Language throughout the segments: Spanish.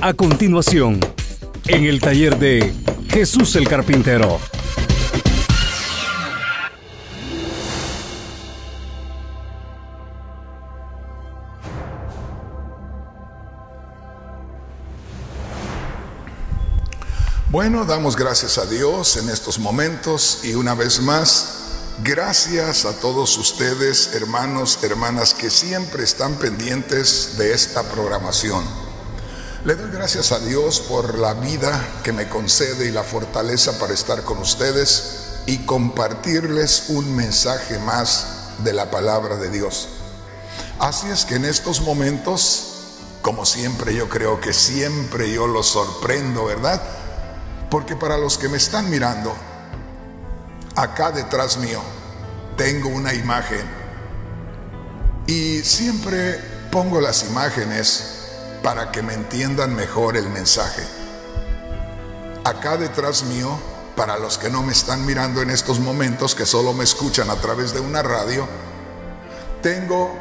A continuación, en el taller de Jesús el Carpintero. Bueno, damos gracias a Dios en estos momentos y una vez más, gracias a todos ustedes, hermanos, hermanas, que siempre están pendientes de esta programación. Le doy gracias a Dios por la vida que me concede y la fortaleza para estar con ustedes y compartirles un mensaje más de la palabra de Dios. Así es que en estos momentos, como siempre, yo creo que siempre yo los sorprendo, ¿verdad? Porque para los que me están mirando, acá detrás mío, tengo una imagen. Y siempre pongo las imágenes para que me entiendan mejor el mensaje. Acá detrás mío, para los que no me están mirando en estos momentos, que solo me escuchan a través de una radio, tengo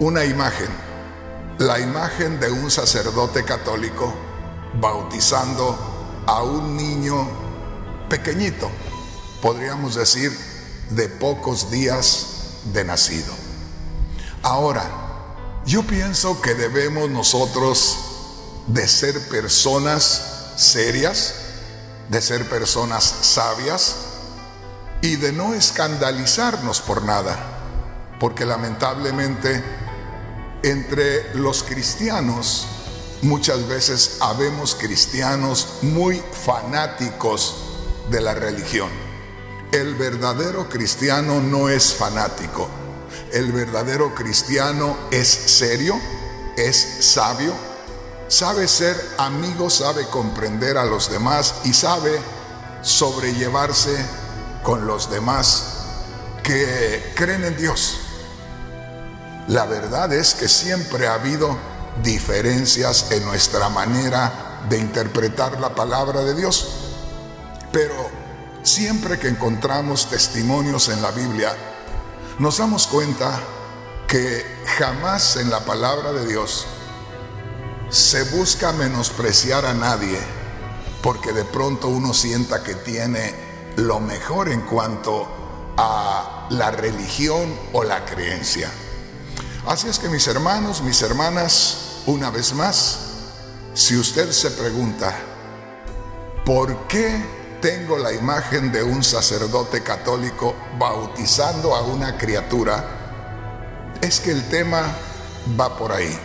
una imagen, la imagen de un sacerdote católico bautizando a un niño pequeñito, podríamos decir de pocos días de nacido. Ahora, yo pienso que debemos nosotros de ser personas serias, de ser personas sabias y de no escandalizarnos por nada, porque lamentablemente entre los cristianos Muchas veces habemos cristianos muy fanáticos de la religión. El verdadero cristiano no es fanático. El verdadero cristiano es serio, es sabio, sabe ser amigo, sabe comprender a los demás y sabe sobrellevarse con los demás que creen en Dios. La verdad es que siempre ha habido diferencias en nuestra manera de interpretar la palabra de Dios. Pero siempre que encontramos testimonios en la Biblia, nos damos cuenta que jamás en la palabra de Dios se busca menospreciar a nadie porque de pronto uno sienta que tiene lo mejor en cuanto a la religión o la creencia. Así es que mis hermanos, mis hermanas, una vez más, si usted se pregunta, ¿por qué tengo la imagen de un sacerdote católico bautizando a una criatura? Es que el tema va por ahí.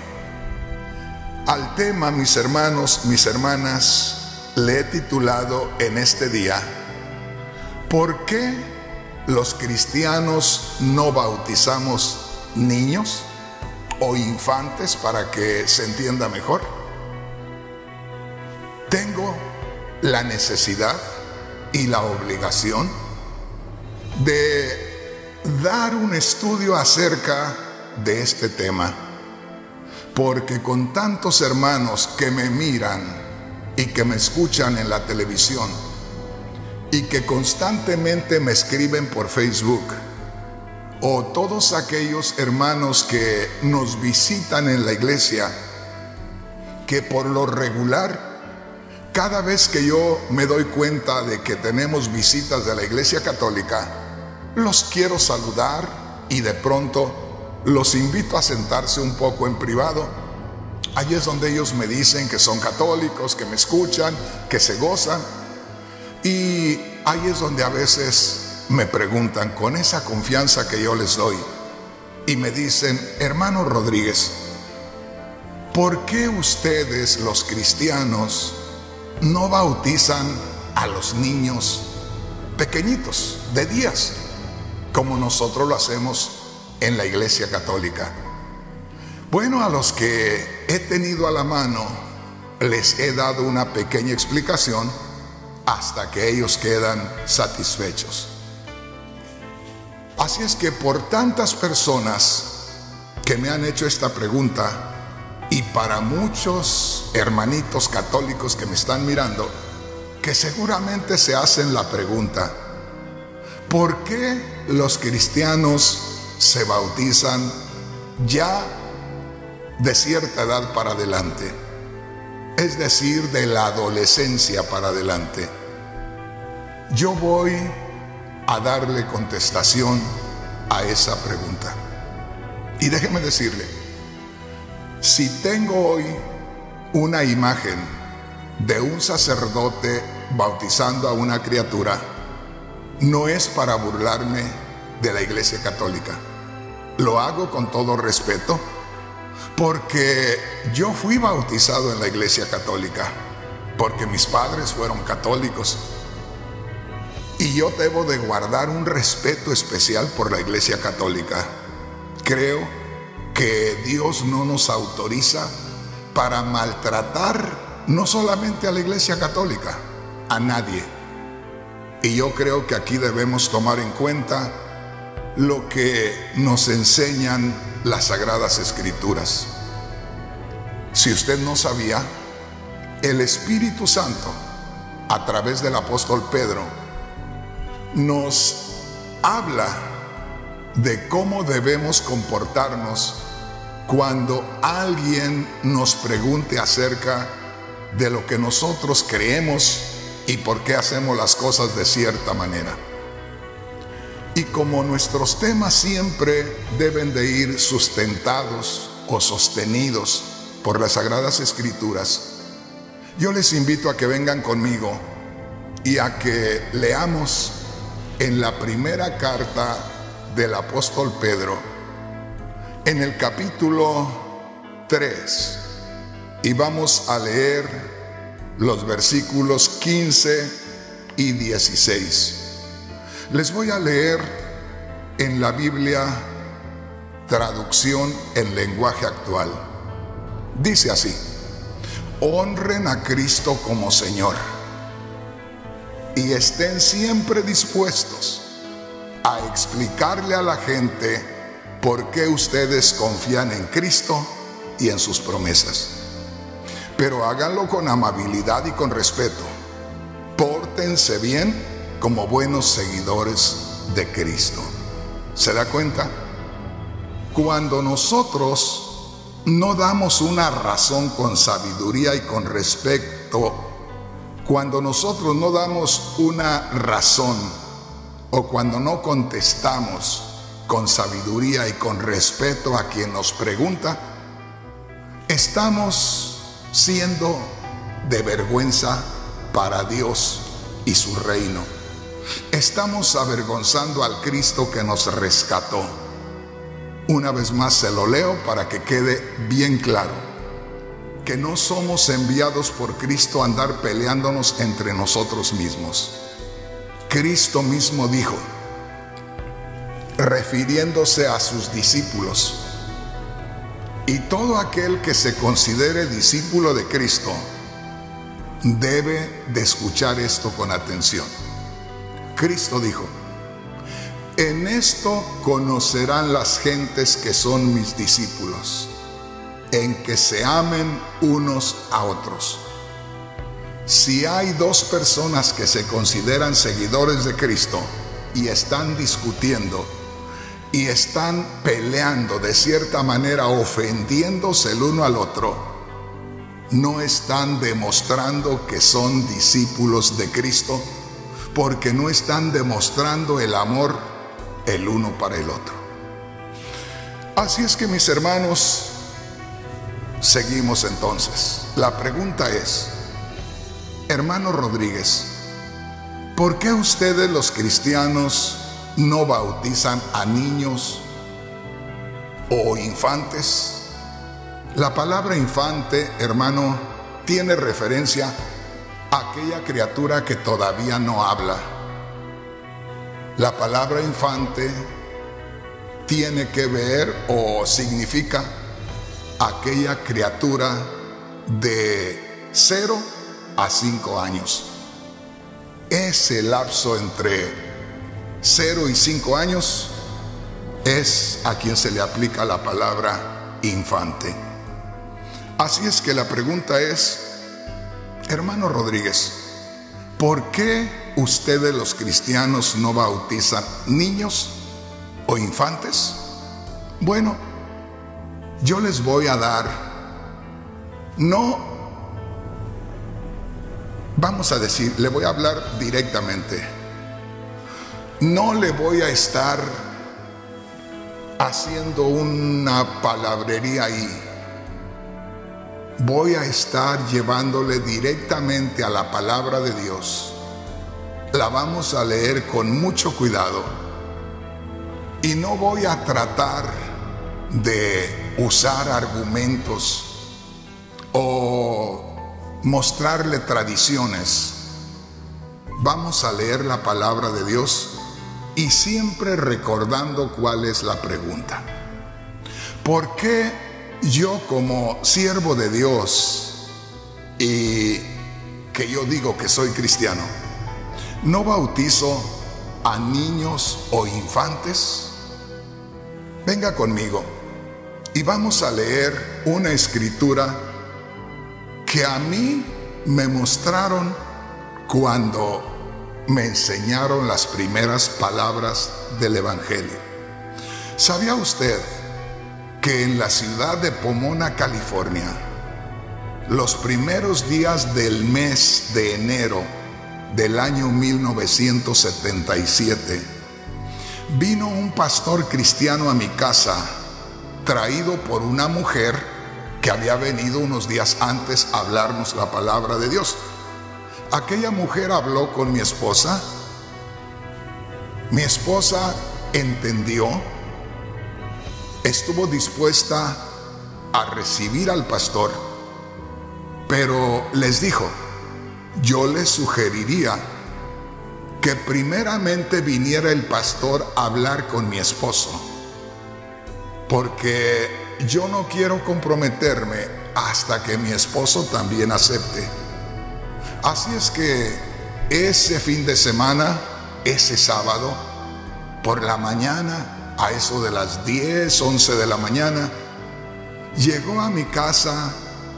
Al tema, mis hermanos, mis hermanas, le he titulado en este día, ¿por qué los cristianos no bautizamos niños o infantes para que se entienda mejor. Tengo la necesidad y la obligación de dar un estudio acerca de este tema, porque con tantos hermanos que me miran y que me escuchan en la televisión y que constantemente me escriben por Facebook, o todos aquellos hermanos que nos visitan en la iglesia, que por lo regular, cada vez que yo me doy cuenta de que tenemos visitas de la iglesia católica, los quiero saludar y de pronto los invito a sentarse un poco en privado. Allí es donde ellos me dicen que son católicos, que me escuchan, que se gozan. Y ahí es donde a veces me preguntan con esa confianza que yo les doy y me dicen, hermano Rodríguez, ¿por qué ustedes los cristianos no bautizan a los niños pequeñitos de días como nosotros lo hacemos en la iglesia católica? Bueno, a los que he tenido a la mano les he dado una pequeña explicación hasta que ellos quedan satisfechos. Así es que por tantas personas que me han hecho esta pregunta y para muchos hermanitos católicos que me están mirando, que seguramente se hacen la pregunta, ¿por qué los cristianos se bautizan ya de cierta edad para adelante, es decir, de la adolescencia para adelante. Yo voy a darle contestación a esa pregunta. Y déjeme decirle, si tengo hoy una imagen de un sacerdote bautizando a una criatura, no es para burlarme de la Iglesia Católica. Lo hago con todo respeto porque yo fui bautizado en la Iglesia Católica, porque mis padres fueron católicos. Y yo debo de guardar un respeto especial por la Iglesia Católica. Creo que Dios no nos autoriza para maltratar no solamente a la Iglesia Católica, a nadie. Y yo creo que aquí debemos tomar en cuenta lo que nos enseñan las sagradas escrituras. Si usted no sabía, el Espíritu Santo, a través del apóstol Pedro, nos habla de cómo debemos comportarnos cuando alguien nos pregunte acerca de lo que nosotros creemos y por qué hacemos las cosas de cierta manera. Y como nuestros temas siempre deben de ir sustentados o sostenidos por las Sagradas Escrituras, yo les invito a que vengan conmigo y a que leamos en la primera carta del apóstol Pedro, en el capítulo 3, y vamos a leer los versículos 15 y 16. Les voy a leer en la Biblia traducción en lenguaje actual. Dice así, honren a Cristo como Señor y estén siempre dispuestos a explicarle a la gente por qué ustedes confían en Cristo y en sus promesas. Pero háganlo con amabilidad y con respeto. Pórtense bien como buenos seguidores de Cristo. ¿Se da cuenta? Cuando nosotros no damos una razón con sabiduría y con respecto, cuando nosotros no damos una razón o cuando no contestamos con sabiduría y con respeto a quien nos pregunta, estamos siendo de vergüenza para Dios y su reino. Estamos avergonzando al Cristo que nos rescató. Una vez más se lo leo para que quede bien claro. Que no somos enviados por Cristo a andar peleándonos entre nosotros mismos. Cristo mismo dijo, refiriéndose a sus discípulos, y todo aquel que se considere discípulo de Cristo debe de escuchar esto con atención. Cristo dijo, en esto conocerán las gentes que son mis discípulos, en que se amen unos a otros. Si hay dos personas que se consideran seguidores de Cristo y están discutiendo y están peleando de cierta manera, ofendiéndose el uno al otro, no están demostrando que son discípulos de Cristo porque no están demostrando el amor el uno para el otro. Así es que mis hermanos, seguimos entonces. La pregunta es, hermano Rodríguez, ¿por qué ustedes los cristianos no bautizan a niños o infantes? La palabra infante, hermano, tiene referencia aquella criatura que todavía no habla. La palabra infante tiene que ver o significa aquella criatura de 0 a 5 años. Ese lapso entre 0 y 5 años es a quien se le aplica la palabra infante. Así es que la pregunta es, Hermano Rodríguez, ¿por qué ustedes los cristianos no bautizan niños o infantes? Bueno, yo les voy a dar, no, vamos a decir, le voy a hablar directamente, no le voy a estar haciendo una palabrería ahí. Voy a estar llevándole directamente a la palabra de Dios. La vamos a leer con mucho cuidado. Y no voy a tratar de usar argumentos o mostrarle tradiciones. Vamos a leer la palabra de Dios y siempre recordando cuál es la pregunta. ¿Por qué yo como siervo de Dios y que yo digo que soy cristiano, no bautizo a niños o infantes? Venga conmigo y vamos a leer una escritura que a mí me mostraron cuando me enseñaron las primeras palabras del Evangelio. ¿Sabía usted que en la ciudad de Pomona, California, los primeros días del mes de enero del año 1977, vino un pastor cristiano a mi casa, traído por una mujer que había venido unos días antes a hablarnos la palabra de Dios aquella mujer habló con mi esposa. Mi esposa entendió, estuvo dispuesta a recibir al pastor, pero les dijo, yo les sugeriría que primeramente viniera el pastor a hablar con mi esposo, porque yo no quiero comprometerme hasta que mi esposo también acepte. Así es que ese fin de semana, ese sábado, por la mañana, a eso de las 10, 11 de la mañana, llegó a mi casa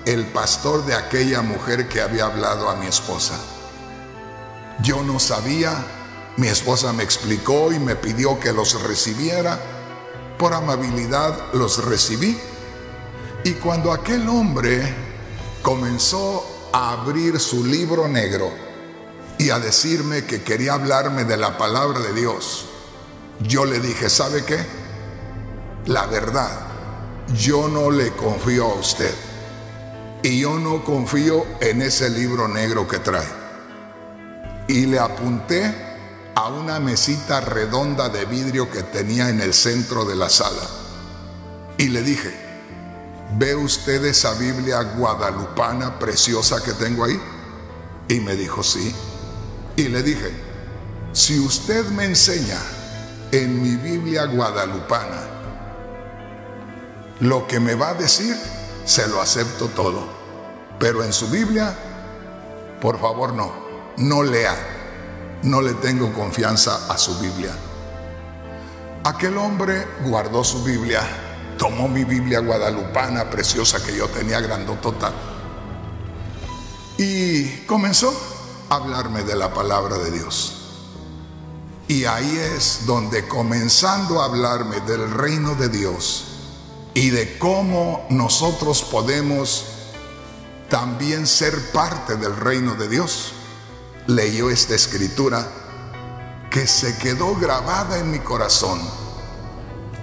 el pastor de aquella mujer que había hablado a mi esposa. Yo no sabía, mi esposa me explicó y me pidió que los recibiera. Por amabilidad los recibí. Y cuando aquel hombre comenzó a abrir su libro negro y a decirme que quería hablarme de la palabra de Dios, yo le dije, ¿sabe qué? La verdad, yo no le confío a usted. Y yo no confío en ese libro negro que trae. Y le apunté a una mesita redonda de vidrio que tenía en el centro de la sala. Y le dije, ¿ve usted esa Biblia guadalupana preciosa que tengo ahí? Y me dijo, sí. Y le dije, si usted me enseña en mi Biblia guadalupana lo que me va a decir, se lo acepto todo. Pero en su Biblia, por favor no, no lea. No le tengo confianza a su Biblia. Aquel hombre guardó su Biblia tomó mi Biblia guadalupana preciosa que yo tenía grandotota y comenzó a hablarme de la palabra de Dios. Y ahí es donde comenzando a hablarme del reino de Dios y de cómo nosotros podemos también ser parte del reino de Dios, leyó esta escritura que se quedó grabada en mi corazón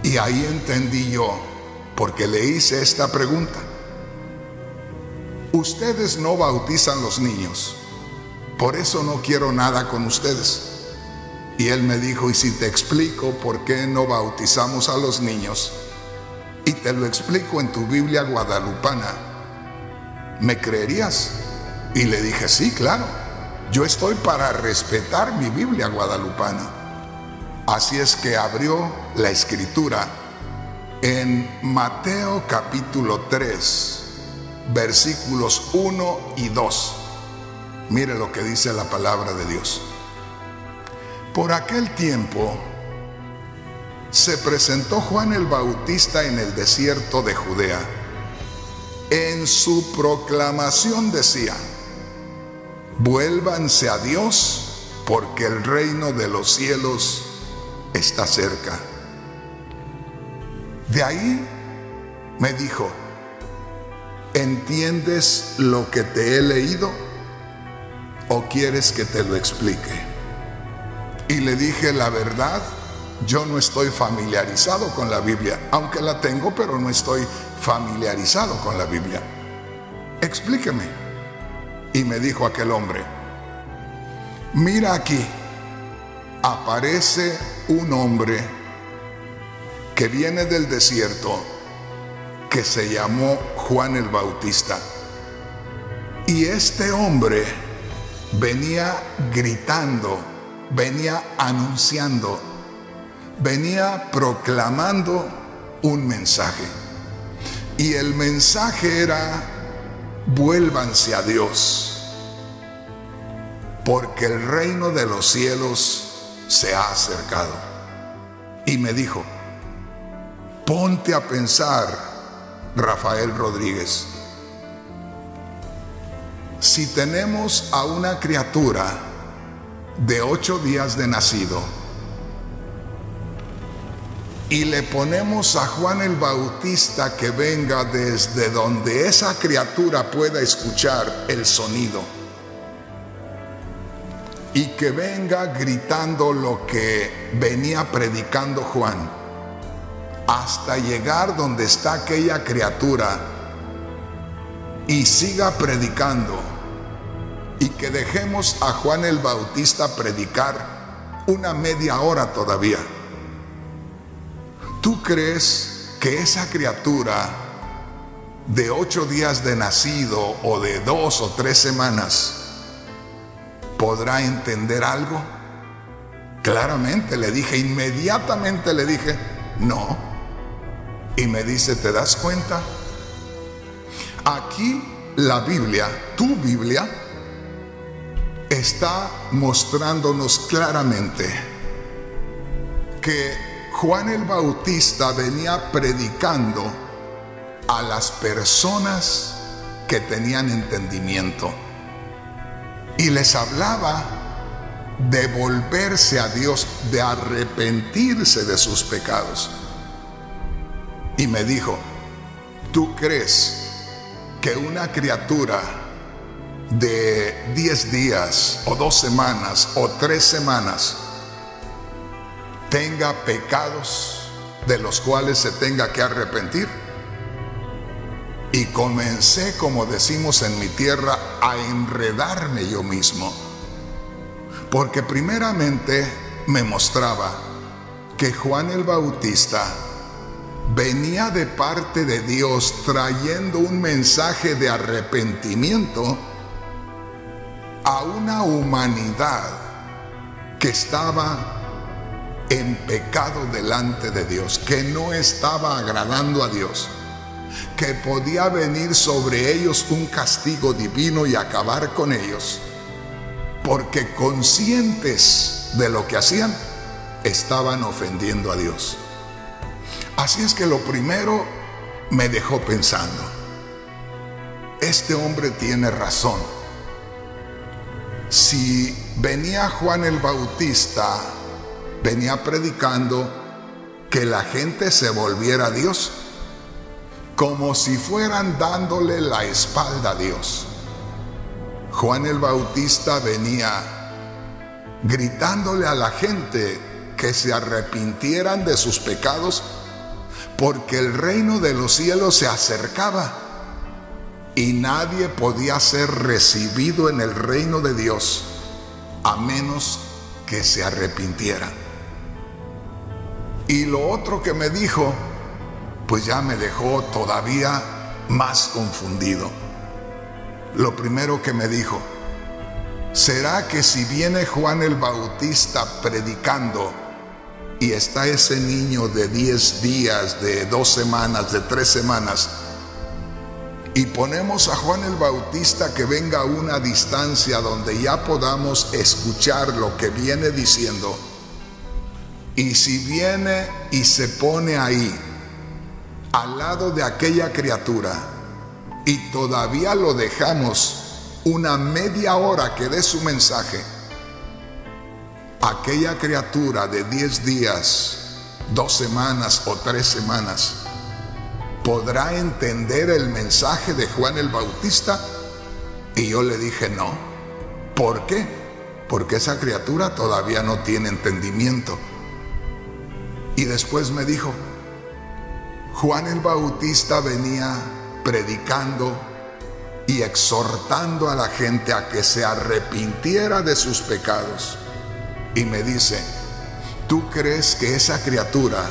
y ahí entendí yo, porque le hice esta pregunta. Ustedes no bautizan los niños, por eso no quiero nada con ustedes. Y él me dijo, ¿y si te explico por qué no bautizamos a los niños? Y te lo explico en tu Biblia guadalupana. ¿Me creerías? Y le dije, sí, claro. Yo estoy para respetar mi Biblia guadalupana. Así es que abrió la escritura en Mateo capítulo 3, versículos 1 y 2. Mire lo que dice la palabra de Dios. Por aquel tiempo se presentó Juan el Bautista en el desierto de Judea. En su proclamación decía, vuélvanse a Dios porque el reino de los cielos está cerca. De ahí me dijo, ¿entiendes lo que te he leído o quieres que te lo explique? Y le dije, la verdad, yo no estoy familiarizado con la Biblia, aunque la tengo, pero no estoy familiarizado con la Biblia. Explíqueme. Y me dijo aquel hombre, mira aquí, aparece un hombre que viene del desierto que se llamó Juan el Bautista. Y este hombre venía gritando, venía anunciando, venía proclamando un mensaje. Y el mensaje era, vuélvanse a Dios, porque el reino de los cielos se ha acercado. Y me dijo, ponte a pensar, Rafael Rodríguez, si tenemos a una criatura de ocho días de nacido, y le ponemos a Juan el Bautista que venga desde donde esa criatura pueda escuchar el sonido y que venga gritando lo que venía predicando Juan. Hasta llegar donde está aquella criatura y siga predicando. Y que dejemos a Juan el Bautista predicar una media hora todavía. ¿Tú crees que esa criatura de ocho días de nacido o de dos o tres semanas podrá entender algo? Claramente le dije, inmediatamente le dije, no. Y me dice, ¿te das cuenta? Aquí la Biblia, tu Biblia, está mostrándonos claramente que Juan el Bautista venía predicando a las personas que tenían entendimiento y les hablaba de volverse a Dios, de arrepentirse de sus pecados. Y me dijo, ¿tú crees que una criatura de 10 días o dos semanas o tres semanas tenga pecados de los cuales se tenga que arrepentir. Y comencé, como decimos en mi tierra, a enredarme yo mismo. Porque primeramente me mostraba que Juan el Bautista venía de parte de Dios trayendo un mensaje de arrepentimiento a una humanidad que estaba en pecado delante de Dios, que no estaba agradando a Dios, que podía venir sobre ellos un castigo divino y acabar con ellos, porque conscientes de lo que hacían, estaban ofendiendo a Dios. Así es que lo primero me dejó pensando, este hombre tiene razón. Si venía Juan el Bautista venía predicando que la gente se volviera a Dios, como si fueran dándole la espalda a Dios. Juan el Bautista venía gritándole a la gente que se arrepintieran de sus pecados, porque el reino de los cielos se acercaba y nadie podía ser recibido en el reino de Dios a menos que se arrepintiera. Y lo otro que me dijo, pues ya me dejó todavía más confundido. Lo primero que me dijo, ¿será que si viene Juan el Bautista predicando y está ese niño de 10 días, de dos semanas, de tres semanas, y ponemos a Juan el Bautista que venga a una distancia donde ya podamos escuchar lo que viene diciendo, y si viene y se pone ahí, al lado de aquella criatura, y todavía lo dejamos una media hora que dé su mensaje, aquella criatura de 10 días, dos semanas o tres semanas, podrá entender el mensaje de Juan el Bautista? Y yo le dije, no. ¿Por qué? Porque esa criatura todavía no tiene entendimiento. Y después me dijo, Juan el Bautista venía predicando y exhortando a la gente a que se arrepintiera de sus pecados. Y me dice, ¿tú crees que esa criatura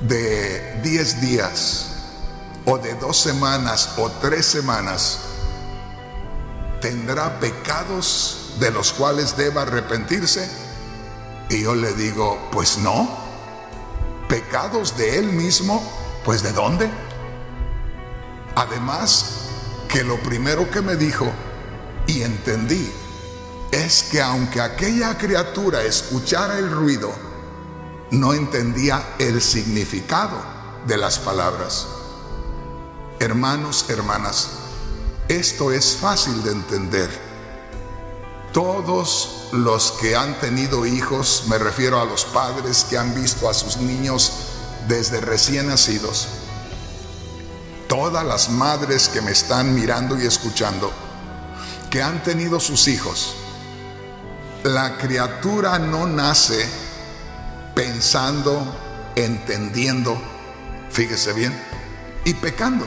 de 10 días o de dos semanas o tres semanas tendrá pecados de los cuales deba arrepentirse? Y yo le digo, pues no. ¿Pecados de él mismo? Pues de dónde? Además, que lo primero que me dijo, y entendí, es que aunque aquella criatura escuchara el ruido, no entendía el significado de las palabras. Hermanos, hermanas, esto es fácil de entender. Todos los que han tenido hijos, me refiero a los padres que han visto a sus niños desde recién nacidos, todas las madres que me están mirando y escuchando, que han tenido sus hijos, la criatura no nace pensando, entendiendo, fíjese bien, y pecando.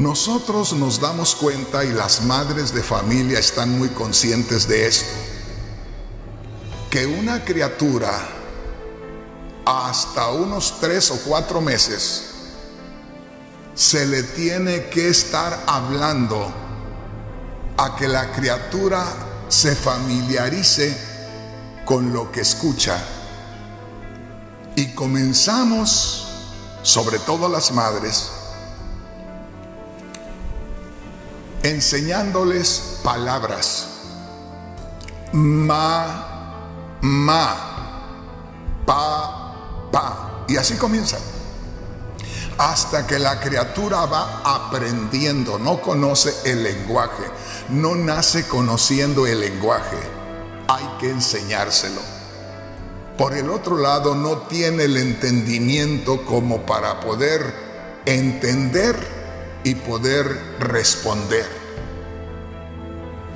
Nosotros nos damos cuenta y las madres de familia están muy conscientes de esto, que una criatura hasta unos tres o cuatro meses se le tiene que estar hablando a que la criatura se familiarice con lo que escucha. Y comenzamos, sobre todo las madres, enseñándoles palabras. Ma, ma, pa, pa. Y así comienza hasta que la criatura va aprendiendo, no conoce el lenguaje, no nace conociendo el lenguaje, hay que enseñárselo. Por el otro lado, no tiene el entendimiento como para poder entender y poder responder.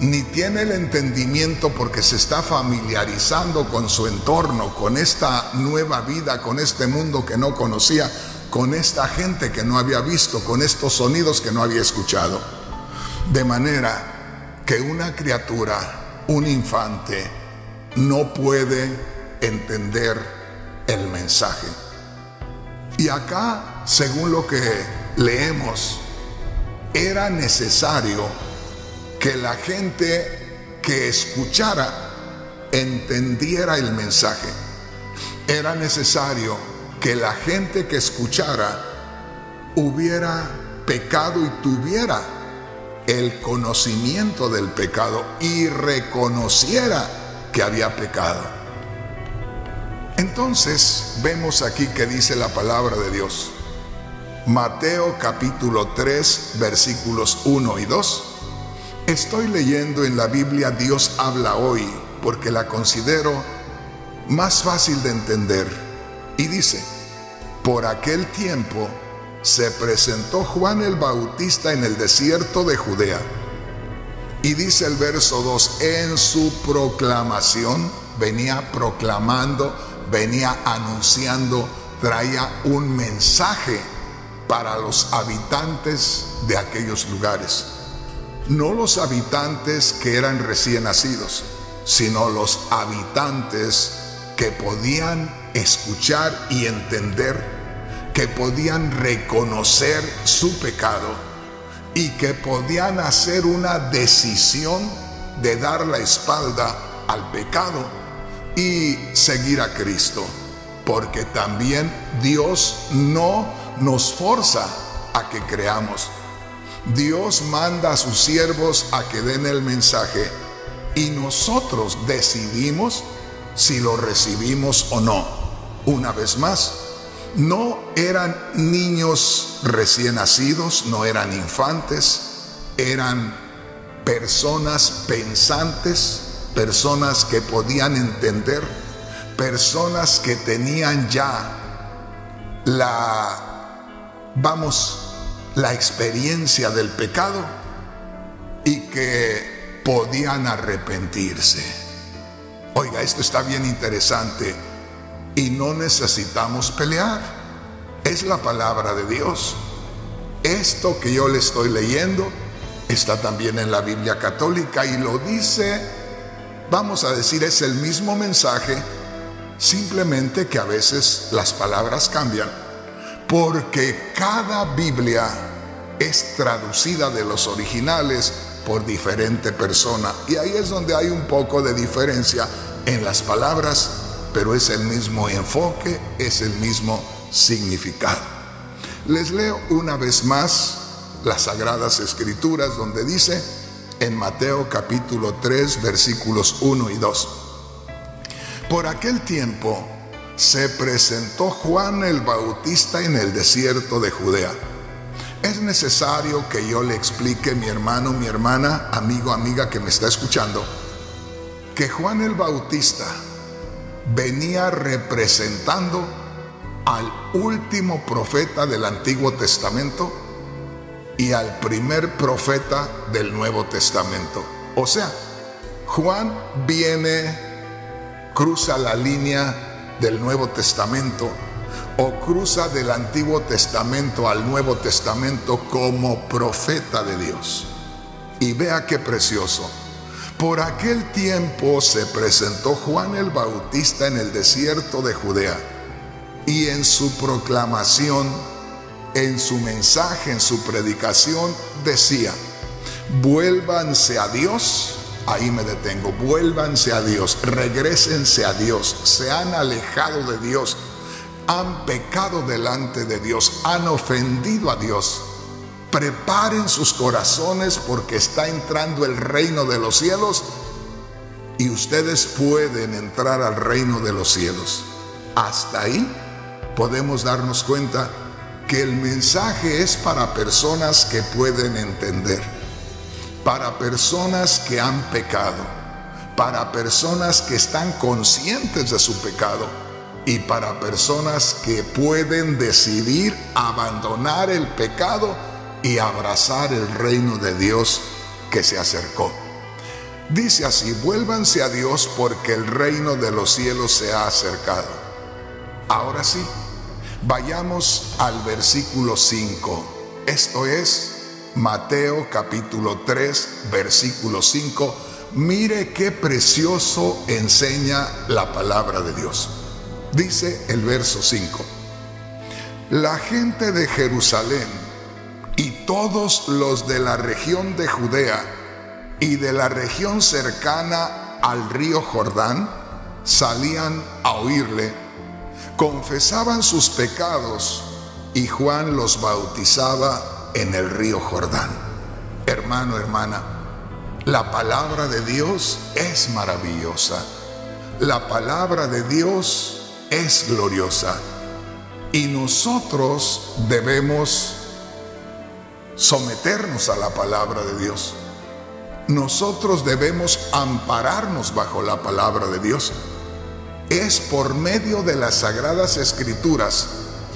Ni tiene el entendimiento porque se está familiarizando con su entorno, con esta nueva vida, con este mundo que no conocía, con esta gente que no había visto, con estos sonidos que no había escuchado. De manera que una criatura, un infante, no puede entender el mensaje. Y acá, según lo que leemos, era necesario que la gente que escuchara entendiera el mensaje. Era necesario que la gente que escuchara hubiera pecado y tuviera el conocimiento del pecado y reconociera que había pecado. Entonces vemos aquí que dice la palabra de Dios. Mateo capítulo 3 versículos 1 y 2. Estoy leyendo en la Biblia Dios habla hoy porque la considero más fácil de entender y dice, por aquel tiempo se presentó Juan el Bautista en el desierto de Judea. Y dice el verso 2, en su proclamación venía proclamando, venía anunciando, traía un mensaje para los habitantes de aquellos lugares. No los habitantes que eran recién nacidos, sino los habitantes que podían escuchar y entender, que podían reconocer su pecado y que podían hacer una decisión de dar la espalda al pecado y seguir a Cristo. Porque también Dios no nos forza a que creamos. Dios manda a sus siervos a que den el mensaje y nosotros decidimos si lo recibimos o no. Una vez más, no eran niños recién nacidos, no eran infantes, eran personas pensantes, personas que podían entender, personas que tenían ya la, vamos, la experiencia del pecado y que podían arrepentirse. Oiga, esto está bien interesante y no necesitamos pelear. Es la palabra de Dios. Esto que yo le estoy leyendo está también en la Biblia católica y lo dice, vamos a decir, es el mismo mensaje, simplemente que a veces las palabras cambian, porque cada Biblia es traducida de los originales por diferente persona. Y ahí es donde hay un poco de diferencia en las palabras, pero es el mismo enfoque, es el mismo significado. Les leo una vez más las Sagradas Escrituras donde dice en Mateo capítulo 3 versículos 1 y 2. Por aquel tiempo se presentó Juan el Bautista en el desierto de Judea es necesario que yo le explique, mi hermano, mi hermana, amigo, amiga que me está escuchando, que Juan el Bautista venía representando al último profeta del Antiguo Testamento y al primer profeta del Nuevo Testamento. O sea, Juan viene, cruza la línea del Nuevo Testamento o cruza del Antiguo Testamento al Nuevo Testamento como profeta de Dios. Y vea qué precioso. Por aquel tiempo se presentó Juan el Bautista en el desierto de Judea y en su proclamación, en su mensaje, en su predicación, decía, vuélvanse a Dios, ahí me detengo, vuélvanse a Dios, regresense a Dios, se han alejado de Dios, han pecado delante de Dios, han ofendido a Dios. Preparen sus corazones porque está entrando el reino de los cielos y ustedes pueden entrar al reino de los cielos. Hasta ahí podemos darnos cuenta que el mensaje es para personas que pueden entender, para personas que han pecado, para personas que están conscientes de su pecado y para personas que pueden decidir abandonar el pecado y abrazar el reino de Dios que se acercó. Dice así, vuélvanse a Dios porque el reino de los cielos se ha acercado. Ahora sí, vayamos al versículo 5. Esto es Mateo capítulo 3, versículo 5. Mire qué precioso enseña la palabra de Dios. Dice el verso 5, la gente de Jerusalén y todos los de la región de Judea y de la región cercana al río Jordán salían a oírle, confesaban sus pecados y Juan los bautizaba en el río Jordán. Hermano, hermana, la palabra de Dios es maravillosa. La palabra de Dios es gloriosa y nosotros debemos someternos a la palabra de Dios. Nosotros debemos ampararnos bajo la palabra de Dios. Es por medio de las sagradas escrituras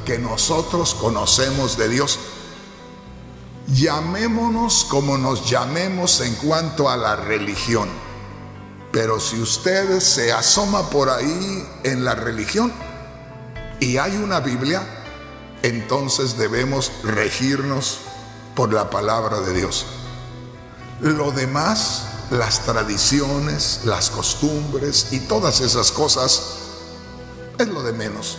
que nosotros conocemos de Dios. Llamémonos como nos llamemos en cuanto a la religión pero si usted se asoma por ahí en la religión y hay una Biblia, entonces debemos regirnos por la palabra de Dios. Lo demás, las tradiciones, las costumbres y todas esas cosas, es lo de menos.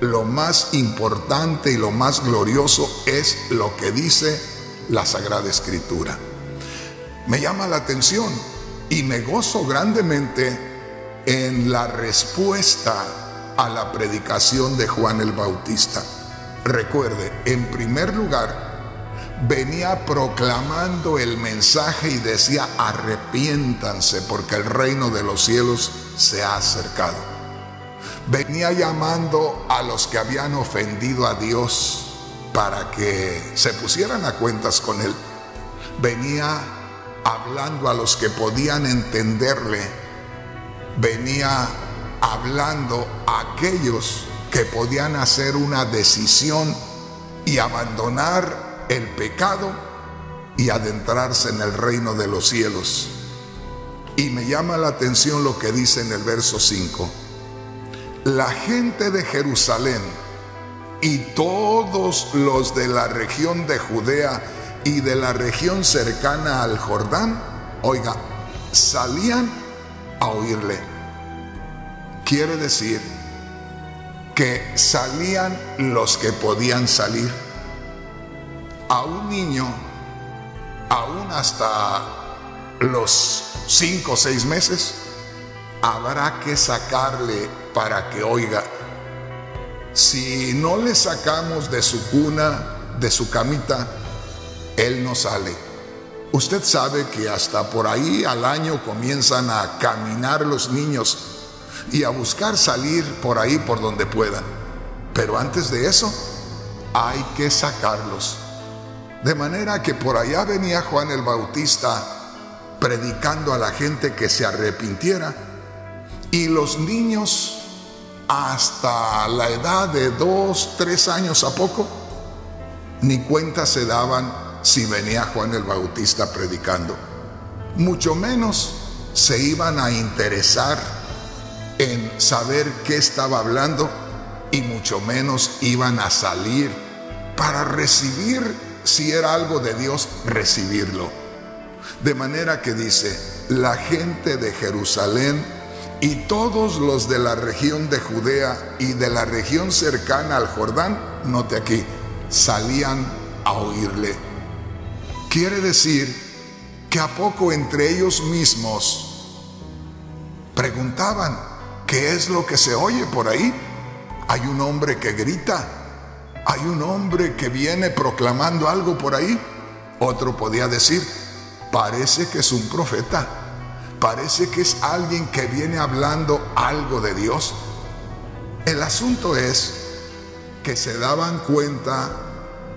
Lo más importante y lo más glorioso es lo que dice la Sagrada Escritura. Me llama la atención y me gozo grandemente en la respuesta a la predicación de Juan el Bautista. Recuerde, en primer lugar, venía proclamando el mensaje y decía, arrepiéntanse porque el reino de los cielos se ha acercado. Venía llamando a los que habían ofendido a Dios para que se pusieran a cuentas con Él. Venía hablando a los que podían entenderle, venía hablando a aquellos que podían hacer una decisión y abandonar el pecado y adentrarse en el reino de los cielos. Y me llama la atención lo que dice en el verso 5. La gente de Jerusalén y todos los de la región de Judea y de la región cercana al Jordán, oiga, salían a oírle. Quiere decir que salían los que podían salir. A un niño, aún hasta los cinco o seis meses, habrá que sacarle para que oiga. Si no le sacamos de su cuna, de su camita, él no sale. Usted sabe que hasta por ahí al año comienzan a caminar los niños y a buscar salir por ahí por donde puedan. Pero antes de eso, hay que sacarlos. De manera que por allá venía Juan el Bautista predicando a la gente que se arrepintiera y los niños hasta la edad de dos, tres años a poco, ni cuenta se daban si venía Juan el Bautista predicando. Mucho menos se iban a interesar en saber qué estaba hablando y mucho menos iban a salir para recibir, si era algo de Dios, recibirlo. De manera que dice, la gente de Jerusalén y todos los de la región de Judea y de la región cercana al Jordán, note aquí, salían a oírle. Quiere decir que a poco entre ellos mismos preguntaban, ¿qué es lo que se oye por ahí? Hay un hombre que grita, hay un hombre que viene proclamando algo por ahí. Otro podía decir, parece que es un profeta, parece que es alguien que viene hablando algo de Dios. El asunto es que se daban cuenta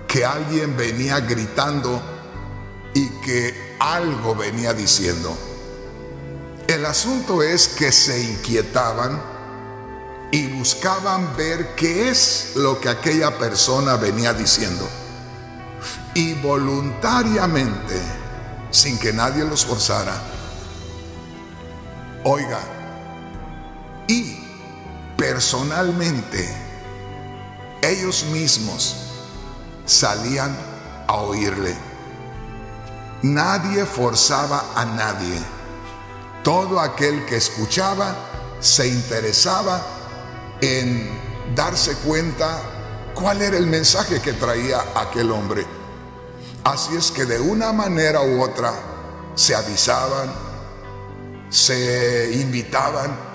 que alguien venía gritando y que algo venía diciendo. El asunto es que se inquietaban y buscaban ver qué es lo que aquella persona venía diciendo. Y voluntariamente, sin que nadie los forzara, oiga, y personalmente, ellos mismos salían a oírle. Nadie forzaba a nadie. Todo aquel que escuchaba se interesaba en darse cuenta cuál era el mensaje que traía aquel hombre. Así es que de una manera u otra se avisaban, se invitaban.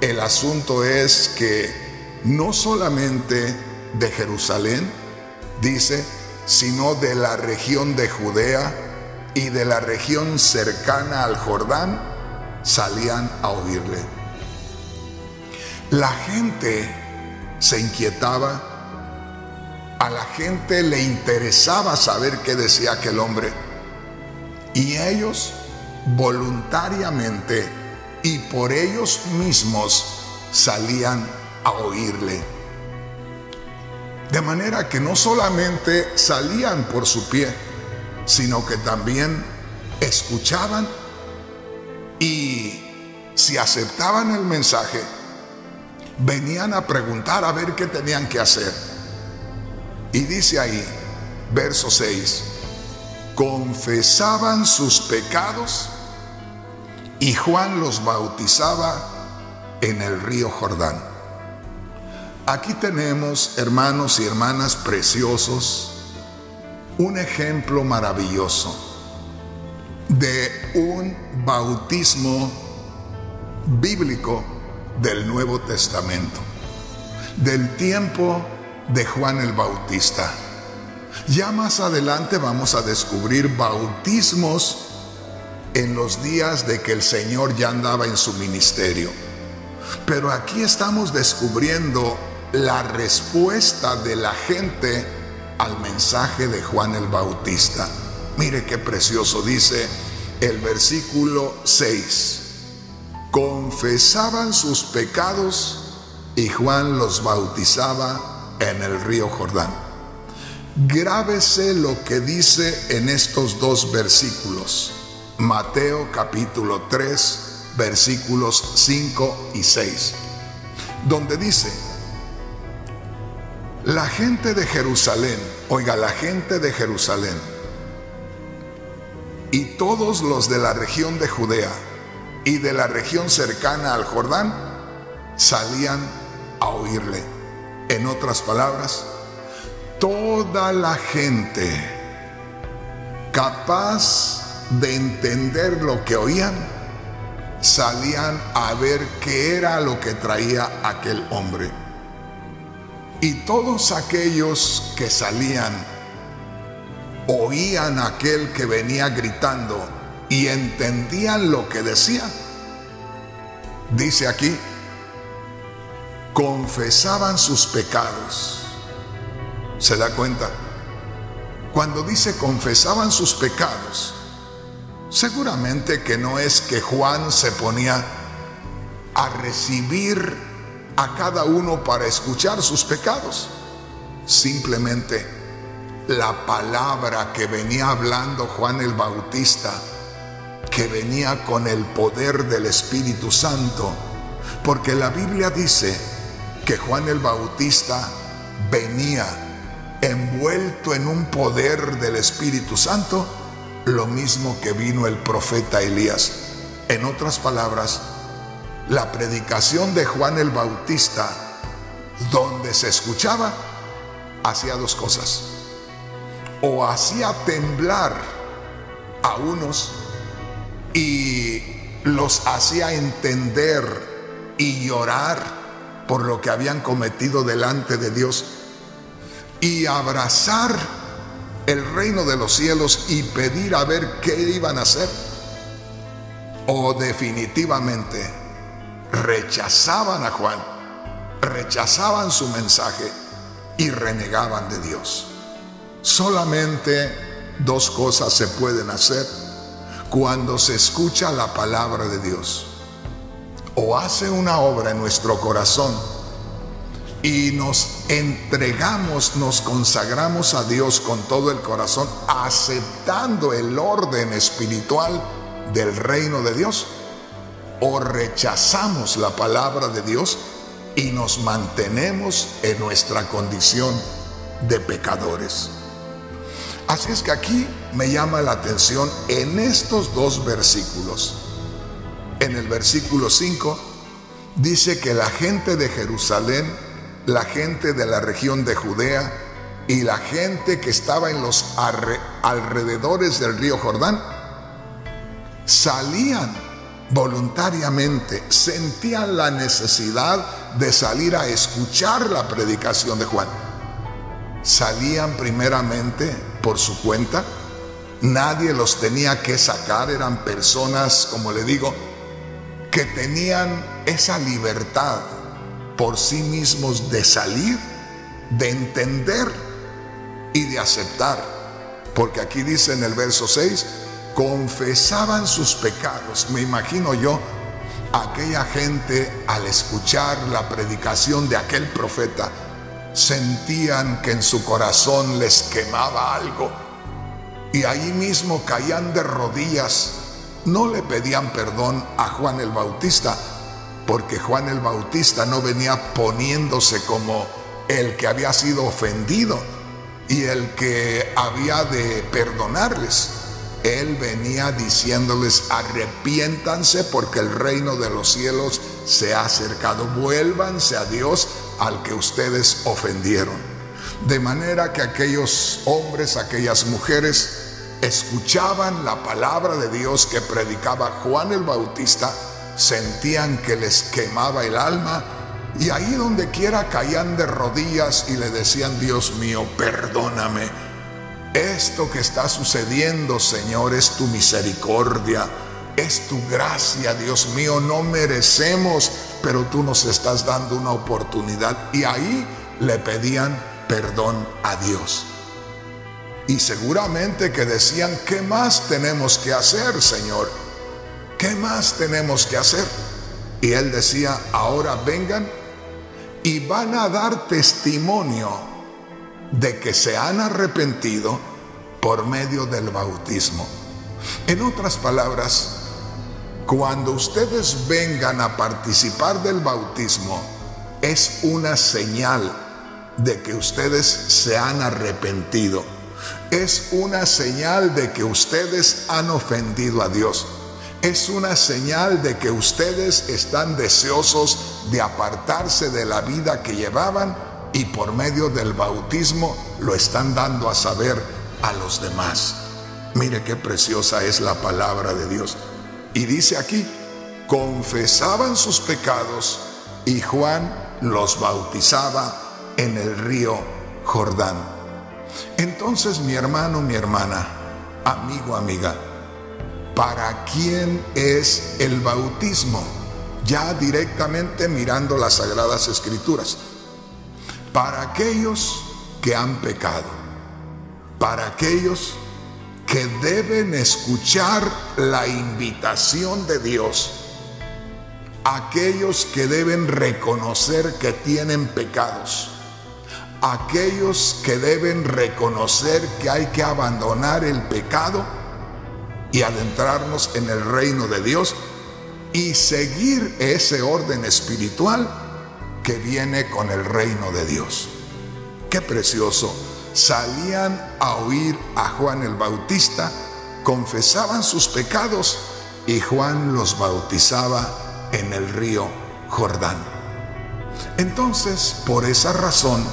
El asunto es que no solamente de Jerusalén, dice, sino de la región de Judea y de la región cercana al Jordán, salían a oírle. La gente se inquietaba, a la gente le interesaba saber qué decía aquel hombre. Y ellos voluntariamente y por ellos mismos salían a oírle. De manera que no solamente salían por su pie, sino que también escuchaban y si aceptaban el mensaje, venían a preguntar a ver qué tenían que hacer. Y dice ahí, verso 6, confesaban sus pecados y Juan los bautizaba en el río Jordán. Aquí tenemos, hermanos y hermanas preciosos, un ejemplo maravilloso de un bautismo bíblico del Nuevo Testamento, del tiempo de Juan el Bautista. Ya más adelante vamos a descubrir bautismos en los días de que el Señor ya andaba en su ministerio. Pero aquí estamos descubriendo la respuesta de la gente al mensaje de Juan el Bautista. Mire qué precioso dice el versículo 6 confesaban sus pecados y Juan los bautizaba en el río Jordán. Grábese lo que dice en estos dos versículos. Mateo capítulo 3, versículos 5 y 6, donde dice, la gente de Jerusalén, oiga, la gente de Jerusalén y todos los de la región de Judea y de la región cercana al Jordán salían a oírle. En otras palabras, toda la gente capaz de entender lo que oían, salían a ver qué era lo que traía aquel hombre. Y todos aquellos que salían oían a aquel que venía gritando y entendían lo que decía. Dice aquí, confesaban sus pecados. ¿Se da cuenta? Cuando dice confesaban sus pecados, seguramente que no es que Juan se ponía a recibir a cada uno para escuchar sus pecados. Simplemente la palabra que venía hablando Juan el Bautista, que venía con el poder del Espíritu Santo, porque la Biblia dice que Juan el Bautista venía envuelto en un poder del Espíritu Santo, lo mismo que vino el profeta Elías. En otras palabras, la predicación de Juan el Bautista, donde se escuchaba, hacía dos cosas. O hacía temblar a unos y los hacía entender y llorar por lo que habían cometido delante de Dios y abrazar el reino de los cielos y pedir a ver qué iban a hacer. O definitivamente rechazaban a Juan, rechazaban su mensaje y renegaban de Dios. Solamente dos cosas se pueden hacer cuando se escucha la palabra de Dios. O hace una obra en nuestro corazón y nos entregamos, nos consagramos a Dios con todo el corazón, aceptando el orden espiritual del reino de Dios, o rechazamos la palabra de Dios y nos mantenemos en nuestra condición de pecadores. Así es que aquí me llama la atención en estos dos versículos. En el versículo 5 dice que la gente de Jerusalén la gente de la región de Judea y la gente que estaba en los alrededores del río Jordán salían voluntariamente, sentían la necesidad de salir a escuchar la predicación de Juan. Salían primeramente por su cuenta, nadie los tenía que sacar, eran personas, como le digo, que tenían esa libertad por sí mismos de salir, de entender y de aceptar. Porque aquí dice en el verso 6, confesaban sus pecados. Me imagino yo aquella gente al escuchar la predicación de aquel profeta, sentían que en su corazón les quemaba algo y ahí mismo caían de rodillas. No le pedían perdón a Juan el Bautista, porque Juan el Bautista no venía poniéndose como el que había sido ofendido y el que había de perdonarles. Él venía diciéndoles, arrepiéntanse porque el reino de los cielos se ha acercado, vuélvanse a Dios al que ustedes ofendieron. De manera que aquellos hombres, aquellas mujeres, escuchaban la palabra de Dios que predicaba Juan el Bautista sentían que les quemaba el alma y ahí donde quiera caían de rodillas y le decían, Dios mío, perdóname. Esto que está sucediendo, Señor, es tu misericordia, es tu gracia, Dios mío. No merecemos, pero tú nos estás dando una oportunidad. Y ahí le pedían perdón a Dios. Y seguramente que decían, ¿qué más tenemos que hacer, Señor? ¿Qué más tenemos que hacer? Y él decía, ahora vengan y van a dar testimonio de que se han arrepentido por medio del bautismo. En otras palabras, cuando ustedes vengan a participar del bautismo, es una señal de que ustedes se han arrepentido. Es una señal de que ustedes han ofendido a Dios. Es una señal de que ustedes están deseosos de apartarse de la vida que llevaban y por medio del bautismo lo están dando a saber a los demás. Mire qué preciosa es la palabra de Dios. Y dice aquí, confesaban sus pecados y Juan los bautizaba en el río Jordán. Entonces mi hermano, mi hermana, amigo, amiga, ¿para quién es el bautismo? Ya directamente mirando las sagradas escrituras. Para aquellos que han pecado, para aquellos que deben escuchar la invitación de Dios, aquellos que deben reconocer que tienen pecados aquellos que deben reconocer que hay que abandonar el pecado y adentrarnos en el reino de Dios y seguir ese orden espiritual que viene con el reino de Dios. Qué precioso. Salían a oír a Juan el Bautista, confesaban sus pecados y Juan los bautizaba en el río Jordán. Entonces, por esa razón,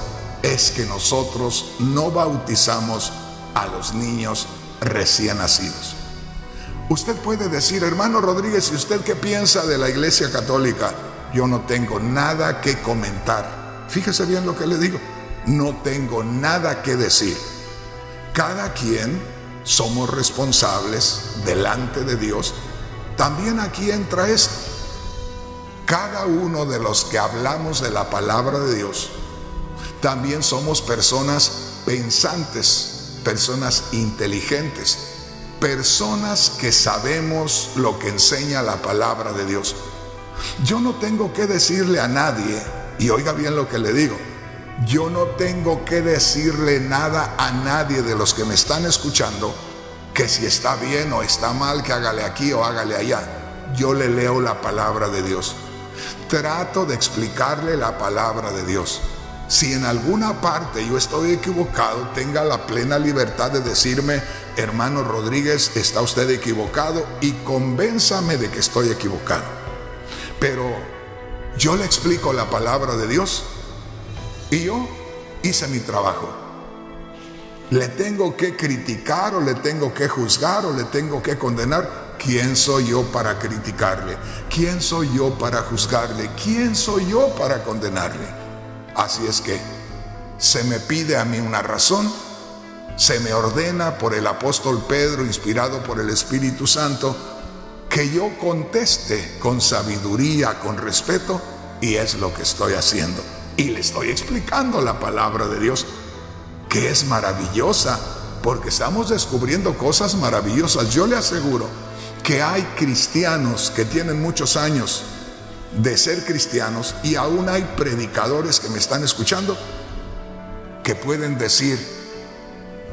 es que nosotros no bautizamos a los niños recién nacidos. Usted puede decir, hermano Rodríguez, ¿y usted qué piensa de la Iglesia Católica? Yo no tengo nada que comentar. Fíjese bien lo que le digo. No tengo nada que decir. Cada quien somos responsables delante de Dios. También aquí entra esto. Cada uno de los que hablamos de la palabra de Dios también somos personas pensantes, personas inteligentes, personas que sabemos lo que enseña la palabra de Dios. Yo no tengo que decirle a nadie, y oiga bien lo que le digo, yo no tengo que decirle nada a nadie de los que me están escuchando que si está bien o está mal, que hágale aquí o hágale allá. Yo le leo la palabra de Dios. Trato de explicarle la palabra de Dios. Si en alguna parte yo estoy equivocado, tenga la plena libertad de decirme, hermano Rodríguez, está usted equivocado y convénzame de que estoy equivocado. Pero yo le explico la palabra de Dios y yo hice mi trabajo. ¿Le tengo que criticar o le tengo que juzgar o le tengo que condenar? ¿Quién soy yo para criticarle? ¿Quién soy yo para juzgarle? ¿Quién soy yo para condenarle? Así es que se me pide a mí una razón, se me ordena por el apóstol Pedro, inspirado por el Espíritu Santo, que yo conteste con sabiduría, con respeto, y es lo que estoy haciendo. Y le estoy explicando la palabra de Dios, que es maravillosa, porque estamos descubriendo cosas maravillosas. Yo le aseguro que hay cristianos que tienen muchos años de ser cristianos y aún hay predicadores que me están escuchando que pueden decir,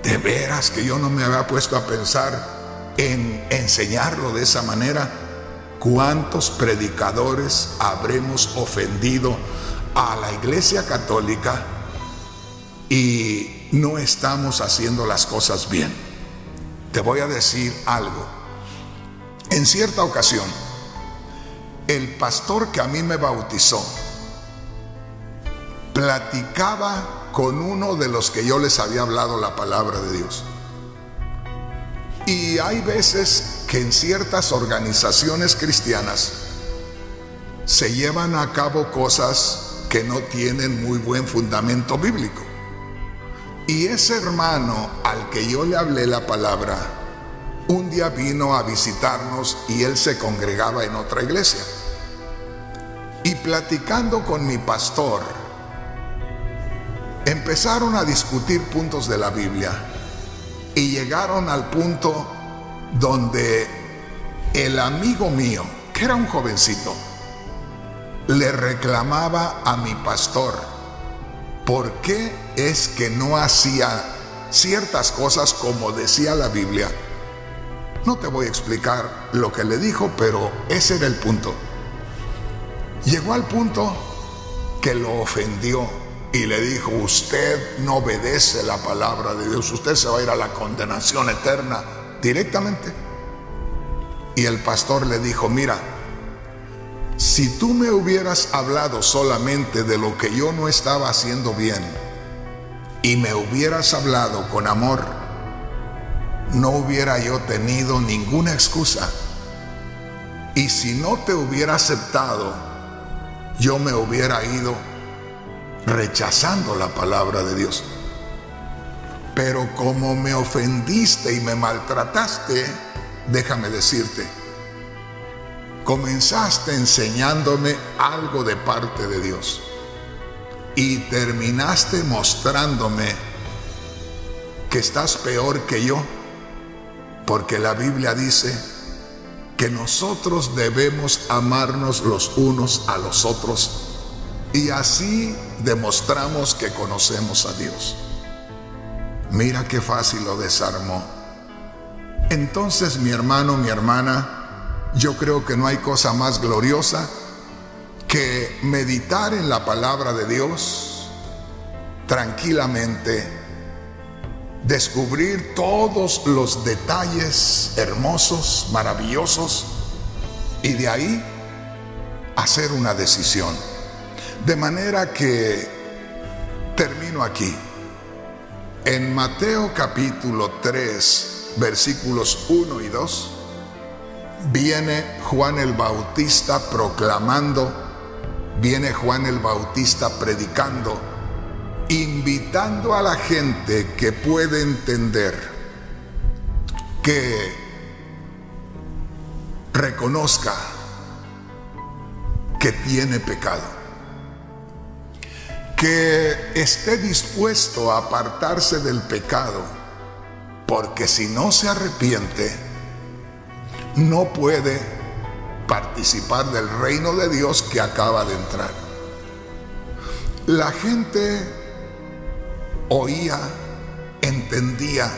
de veras que yo no me había puesto a pensar en enseñarlo de esa manera. ¿Cuántos predicadores habremos ofendido a la Iglesia Católica y no estamos haciendo las cosas bien? Te voy a decir algo. En cierta ocasión, el pastor que a mí me bautizó platicaba con uno de los que yo les había hablado la palabra de Dios. Y hay veces que en ciertas organizaciones cristianas se llevan a cabo cosas que no tienen muy buen fundamento bíblico. Y ese hermano al que yo le hablé la palabra, un día vino a visitarnos y él se congregaba en otra iglesia. Y platicando con mi pastor, empezaron a discutir puntos de la Biblia y llegaron al punto donde el amigo mío, que era un jovencito, le reclamaba a mi pastor, ¿por qué es que no hacía ciertas cosas como decía la Biblia? No te voy a explicar lo que le dijo, pero ese era el punto. Llegó al punto que lo ofendió y le dijo, usted no obedece la palabra de Dios, usted se va a ir a la condenación eterna directamente. Y el pastor le dijo, mira, si tú me hubieras hablado solamente de lo que yo no estaba haciendo bien y me hubieras hablado con amor, no hubiera yo tenido ninguna excusa. Y si no te hubiera aceptado, yo me hubiera ido rechazando la palabra de Dios. Pero como me ofendiste y me maltrataste, déjame decirte, comenzaste enseñándome algo de parte de Dios y terminaste mostrándome que estás peor que yo, porque la Biblia dice que nosotros debemos amarnos los unos a los otros y así demostramos que conocemos a Dios. Mira qué fácil lo desarmó. Entonces mi hermano, mi hermana, yo creo que no hay cosa más gloriosa que meditar en la palabra de Dios tranquilamente, descubrir todos los detalles hermosos, maravillosos y de ahí hacer una decisión. De manera que termino aquí. En Mateo capítulo 3, versículos 1 y 2, viene Juan el Bautista proclamando, viene Juan el Bautista predicando, invitando a la gente que puede entender que reconozca que tiene pecado que esté dispuesto a apartarse del pecado, porque si no se arrepiente, no puede participar del reino de Dios que acaba de entrar. La gente oía, entendía,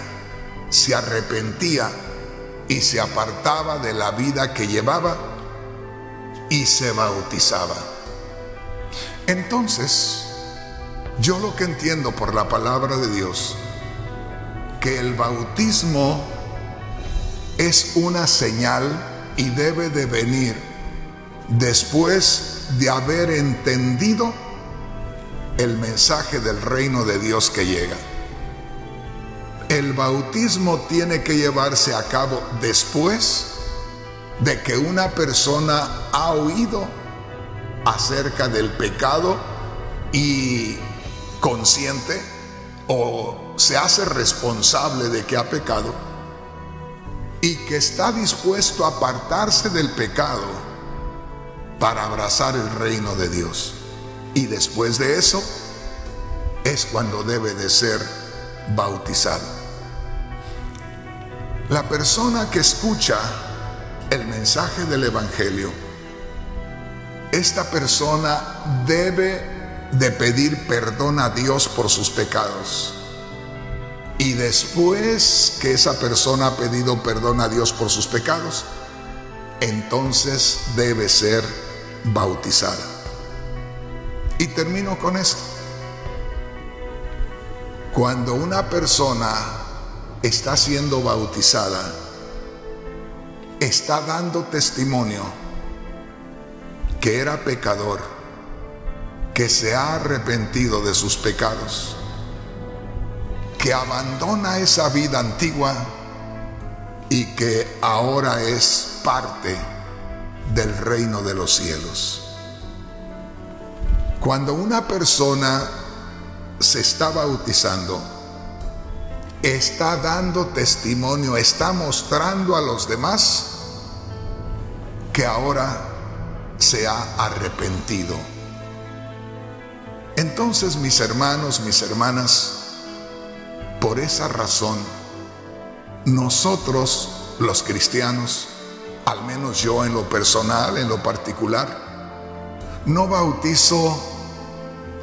se arrepentía y se apartaba de la vida que llevaba y se bautizaba. Entonces, yo lo que entiendo por la palabra de Dios, que el bautismo es una señal y debe de venir después de haber entendido el mensaje del reino de Dios que llega. El bautismo tiene que llevarse a cabo después de que una persona ha oído acerca del pecado y consciente o se hace responsable de que ha pecado y que está dispuesto a apartarse del pecado para abrazar el reino de Dios. Y después de eso es cuando debe de ser bautizado. La persona que escucha el mensaje del Evangelio, esta persona debe de pedir perdón a Dios por sus pecados. Y después que esa persona ha pedido perdón a Dios por sus pecados, entonces debe ser bautizada. Y termino con esto. Cuando una persona está siendo bautizada, está dando testimonio que era pecador que se ha arrepentido de sus pecados, que abandona esa vida antigua y que ahora es parte del reino de los cielos. Cuando una persona se está bautizando, está dando testimonio, está mostrando a los demás que ahora se ha arrepentido. Entonces, mis hermanos, mis hermanas, por esa razón, nosotros los cristianos, al menos yo en lo personal, en lo particular, No bautizo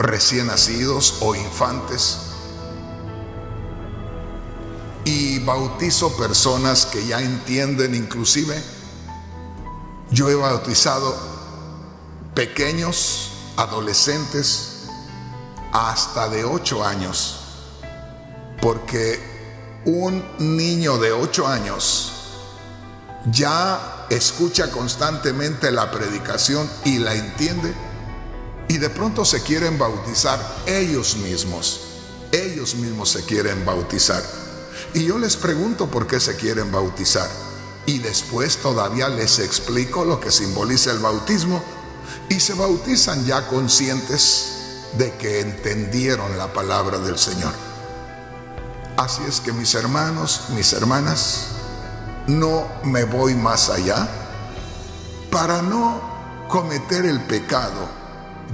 recién nacidos o infantes. Y bautizo personas que ya entienden inclusive. Yo he bautizado pequeños, adolescentes, hasta de ocho años. Porque un niño de ocho años ya escucha constantemente la predicación y la entiende y de pronto se quieren bautizar ellos mismos. Ellos mismos se quieren bautizar. Y yo les pregunto por qué se quieren bautizar. Y después todavía les explico lo que simboliza el bautismo. Y se bautizan ya conscientes de que entendieron la palabra del Señor. Así es que mis hermanos, mis hermanas, no me voy más allá para no cometer el pecado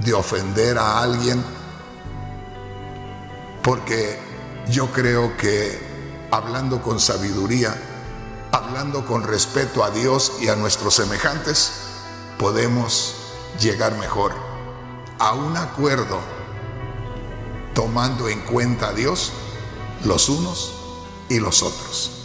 de ofender a alguien, porque yo creo que hablando con sabiduría, hablando con respeto a Dios y a nuestros semejantes, podemos llegar mejor a un acuerdo tomando en cuenta a Dios los unos y los otros.